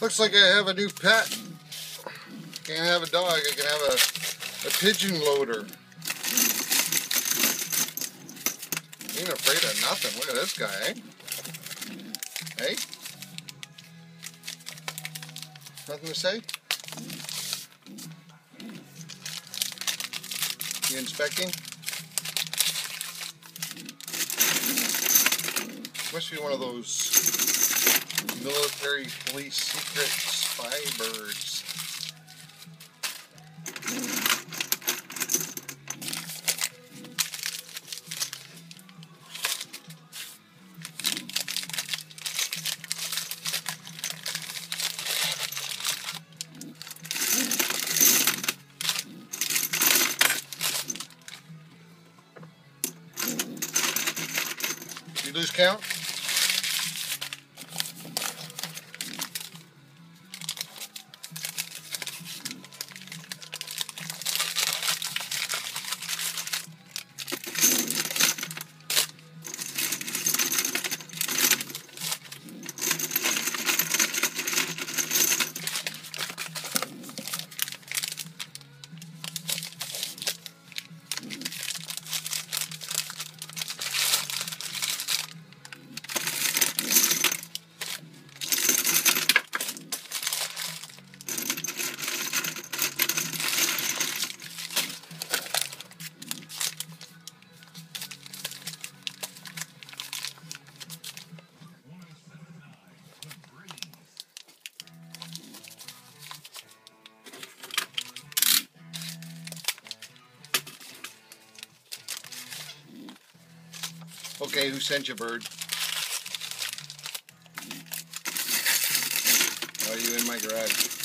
Looks like I have a new pet. Can't have a dog, I can have a, a pigeon loader. Ain't afraid of nothing. Look at this guy, eh? Hey? Nothing to say? You inspecting? Must be one of those military police secret spy birds. You lose count? Okay, who sent you, bird? Are you in my garage?